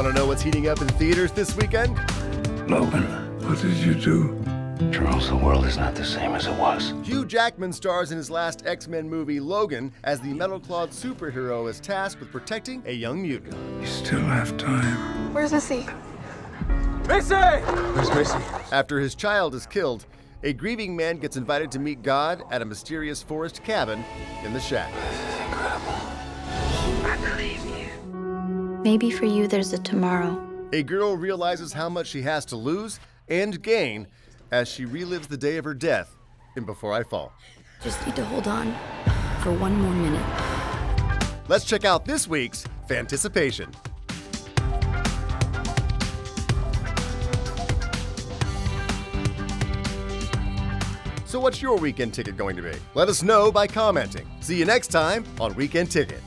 Want to know what's heating up in theaters this weekend? Logan, what did you do? Charles, the world is not the same as it was. Hugh Jackman stars in his last X Men movie, Logan, as the metal clawed superhero is tasked with protecting a young mutant. You still have time. Where's Missy? Missy! Where's Missy? After his child is killed, a grieving man gets invited to meet God at a mysterious forest cabin in the shack. I believe you. Maybe for you there's a tomorrow. A girl realizes how much she has to lose and gain as she relives the day of her death in Before I Fall. Just need to hold on for one more minute. Let's check out this week's Fanticipation. So, what's your weekend ticket going to be? Let us know by commenting. See you next time on Weekend Ticket.